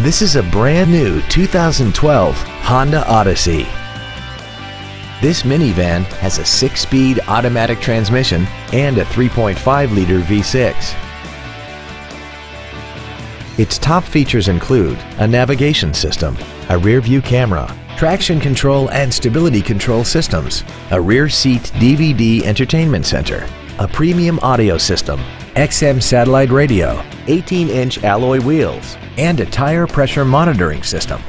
This is a brand new 2012 Honda Odyssey. This minivan has a six-speed automatic transmission and a 3.5-liter V6. Its top features include a navigation system, a rear-view camera, traction control and stability control systems, a rear seat DVD entertainment center, a premium audio system, XM satellite radio, 18-inch alloy wheels, and a tire pressure monitoring system.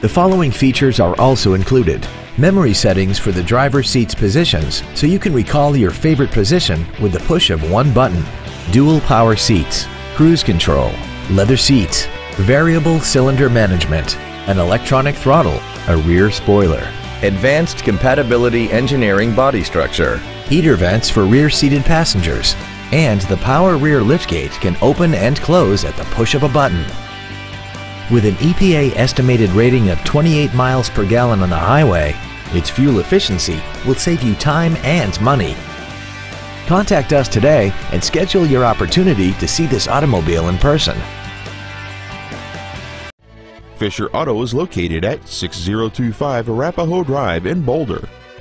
The following features are also included. Memory settings for the driver's seat's positions so you can recall your favorite position with the push of one button. Dual power seats, cruise control, leather seats, variable cylinder management, an electronic throttle, a rear spoiler, advanced compatibility engineering body structure, heater vents for rear-seated passengers, and the power rear liftgate can open and close at the push of a button. With an EPA estimated rating of 28 miles per gallon on the highway, its fuel efficiency will save you time and money. Contact us today and schedule your opportunity to see this automobile in person. Fisher Auto is located at 6025 Arapahoe Drive in Boulder.